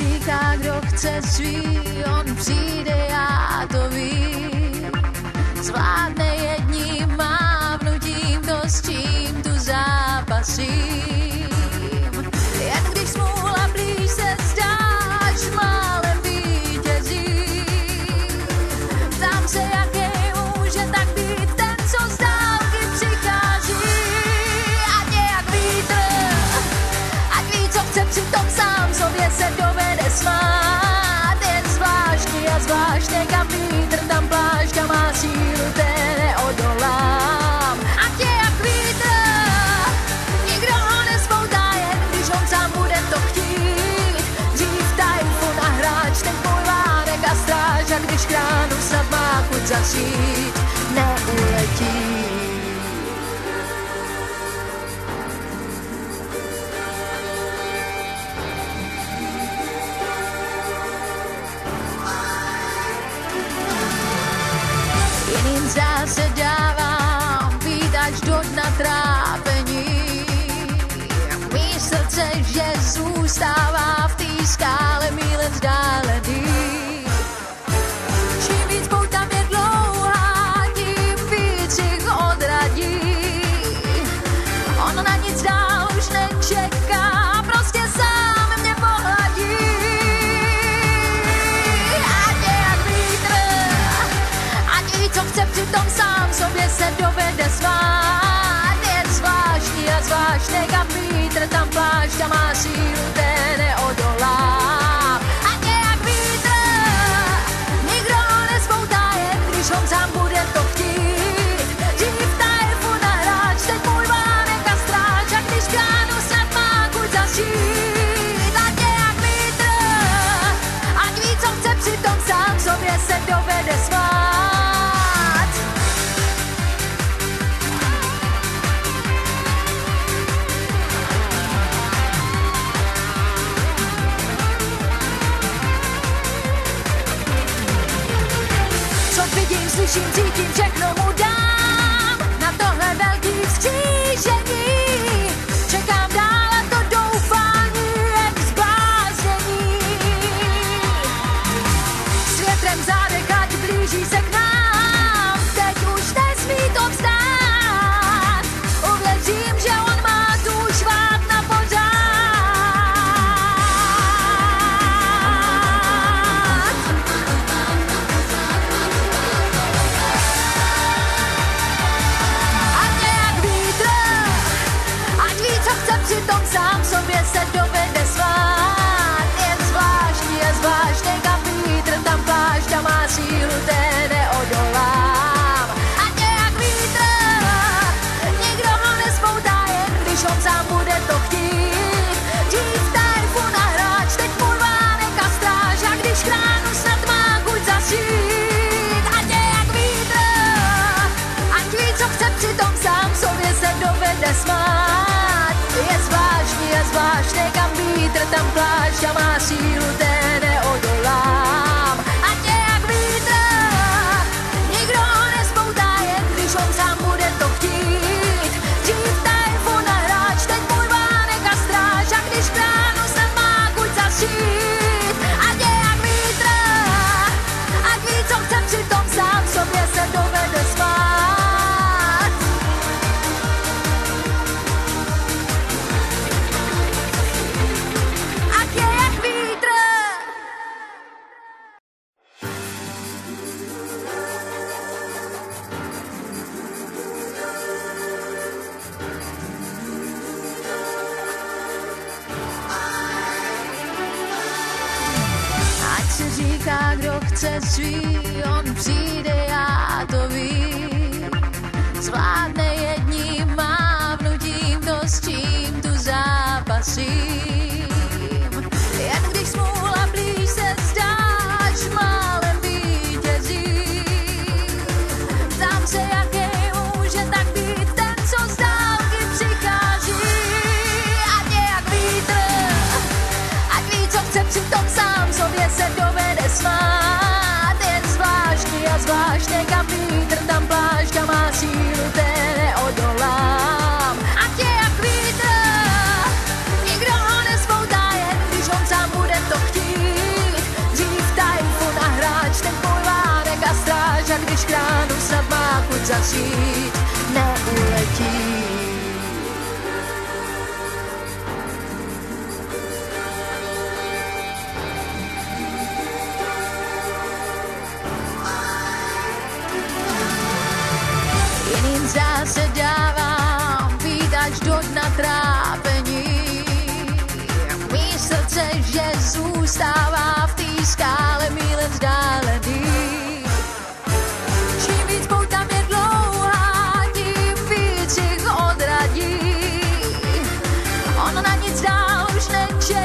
říká, kdo chce svý, on přijde, já to vím. Zvládne jedním mávnutím to, s čím tu zápasím. když kránu snad má chuť zasít, neuletí. Jiným zase dávám být až do dna trápení, mý srdce, že zůstává přitom sám sobě se dovede svát. Je zvláštní a zvláštní, kam vítr, tam pláž, tam má sílu, té neodolá. A nějak vítr, nikdo ho nespoutá, jen když on sám bude to chtít. Dřív ta je funa hráč, teď můj vánek a stráč, a když kránu snad má chuť zažít. A nějak vítr, ať ví, co chce, přitom sám sobě se dovede svát. contemplar ja massa říká, kdo chce svý, on přijde, já to vím. Zvládne jedním mávnutím, to s čím tu zápasím. Kránu snad má chuť zasít, neuletí. Jiným zase dávám být až do dna trápení. Mí srdce, že zůstává change